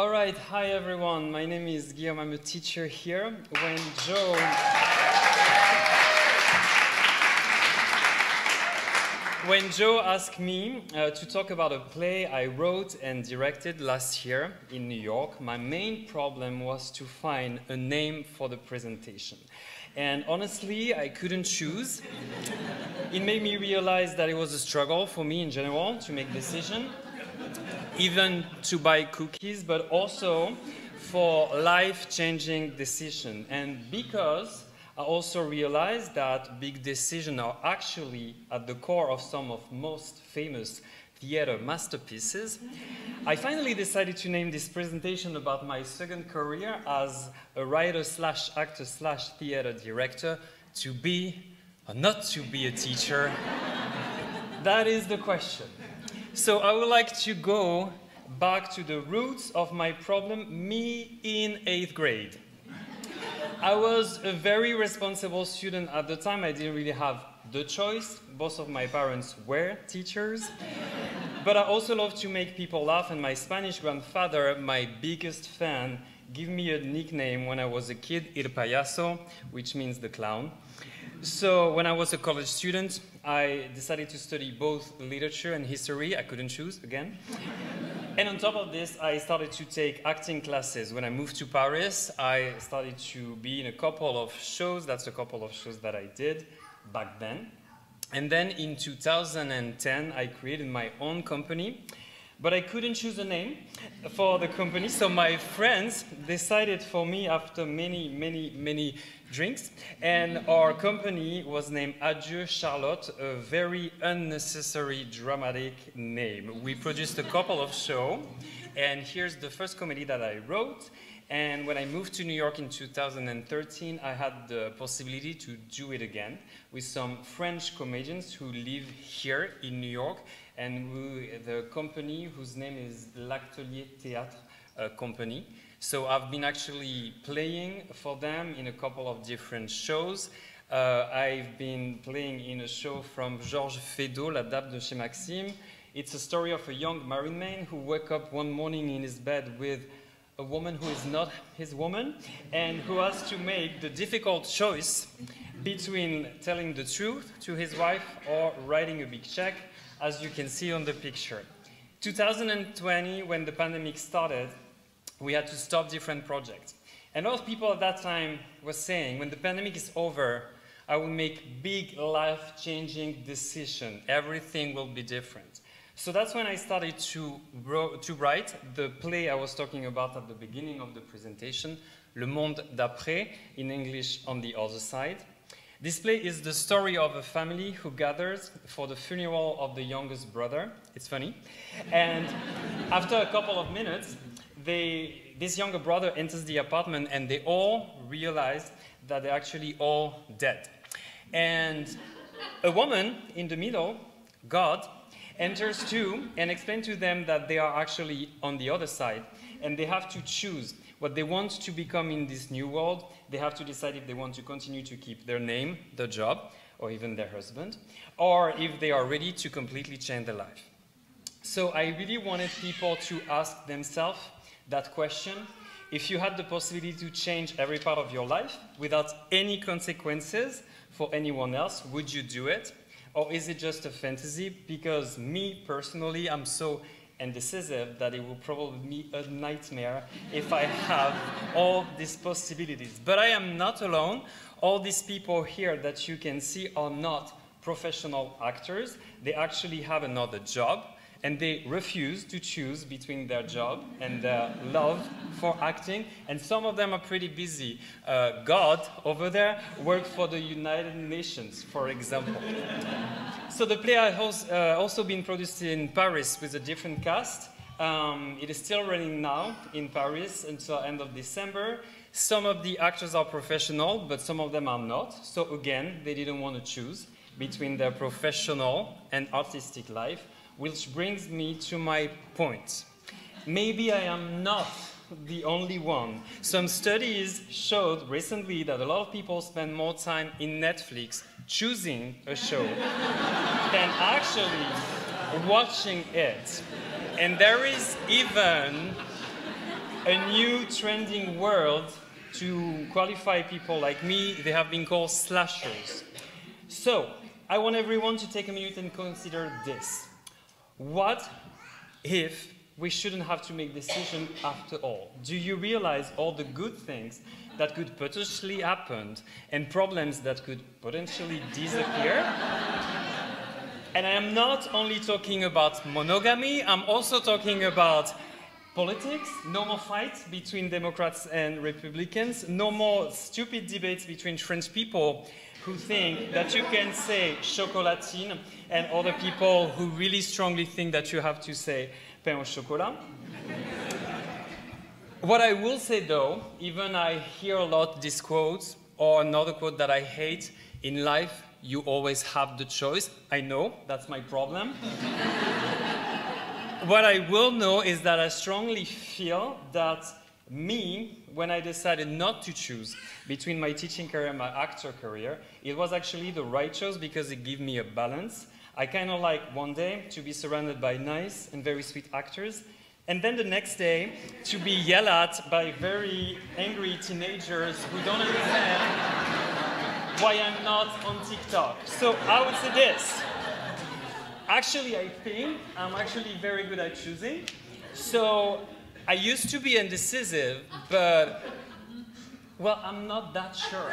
All right, hi everyone. My name is Guillaume. I'm a teacher here. When Joe When Joe asked me uh, to talk about a play I wrote and directed last year in New York, my main problem was to find a name for the presentation. And honestly, I couldn't choose. it made me realize that it was a struggle for me in general to make decision, even to buy cookies, but also for life-changing decision. And because I also realized that big decisions are actually at the core of some of most famous theater masterpieces. I finally decided to name this presentation about my second career as a writer slash actor slash theater director to be or not to be a teacher. that is the question. So I would like to go back to the roots of my problem, me in eighth grade. I was a very responsible student at the time. I didn't really have the choice. Both of my parents were teachers. but I also love to make people laugh, and my Spanish grandfather, my biggest fan, gave me a nickname when I was a kid, El Payaso, which means the clown. So when I was a college student, I decided to study both literature and history. I couldn't choose, again. And on top of this, I started to take acting classes. When I moved to Paris, I started to be in a couple of shows. That's a couple of shows that I did back then. And then in 2010, I created my own company. But I couldn't choose a name for the company, so my friends decided for me after many, many, many drinks. And our company was named Adieu Charlotte, a very unnecessary dramatic name. We produced a couple of shows, and here's the first comedy that I wrote. And when I moved to New York in 2013, I had the possibility to do it again with some French comedians who live here in New York and who, the company whose name is L'Atelier Théâtre uh, Company. So I've been actually playing for them in a couple of different shows. Uh, I've been playing in a show from Georges Feydeau, La Dame de chez Maxim. It's a story of a young married man who woke up one morning in his bed with a woman who is not his woman and who has to make the difficult choice between telling the truth to his wife or writing a big check, as you can see on the picture. 2020, when the pandemic started, we had to stop different projects. And a lot of people at that time were saying, when the pandemic is over, I will make big life-changing decision. Everything will be different. So that's when I started to, to write the play I was talking about at the beginning of the presentation, Le Monde d'après, in English on the other side. This play is the story of a family who gathers for the funeral of the youngest brother. It's funny. And after a couple of minutes, they, this younger brother enters the apartment and they all realize that they're actually all dead. And a woman in the middle, God, enters too and explains to them that they are actually on the other side and they have to choose what they want to become in this new world. They have to decide if they want to continue to keep their name, their job, or even their husband, or if they are ready to completely change their life. So I really wanted people to ask themselves that question. If you had the possibility to change every part of your life without any consequences for anyone else, would you do it? Or is it just a fantasy? Because me personally, I'm so indecisive that it will probably be a nightmare if I have all these possibilities. But I am not alone. All these people here that you can see are not professional actors. They actually have another job and they refuse to choose between their job and their love for acting. And some of them are pretty busy. Uh, God, over there, worked for the United Nations, for example. so the play has uh, also been produced in Paris with a different cast. Um, it is still running now in Paris until end of December. Some of the actors are professional, but some of them are not. So again, they didn't want to choose between their professional and artistic life which brings me to my point. Maybe I am not the only one. Some studies showed recently that a lot of people spend more time in Netflix choosing a show than actually watching it. And there is even a new trending word to qualify people like me. They have been called slashers. So, I want everyone to take a minute and consider this. What if we shouldn't have to make decisions after all? Do you realize all the good things that could potentially happen and problems that could potentially disappear? and I am not only talking about monogamy, I'm also talking about politics, no more fights between Democrats and Republicans, no more stupid debates between French people who think that you can say chocolatine and other people who really strongly think that you have to say pain au chocolat. what I will say though, even I hear a lot this quote or another quote that I hate, in life you always have the choice. I know, that's my problem. What I will know is that I strongly feel that me, when I decided not to choose between my teaching career and my actor career, it was actually the right choice because it gave me a balance. I kind of like one day to be surrounded by nice and very sweet actors, and then the next day to be yelled at by very angry teenagers who don't understand why I'm not on TikTok. So I would say this actually, I think I'm actually very good at choosing. So I used to be indecisive, but, well, I'm not that sure.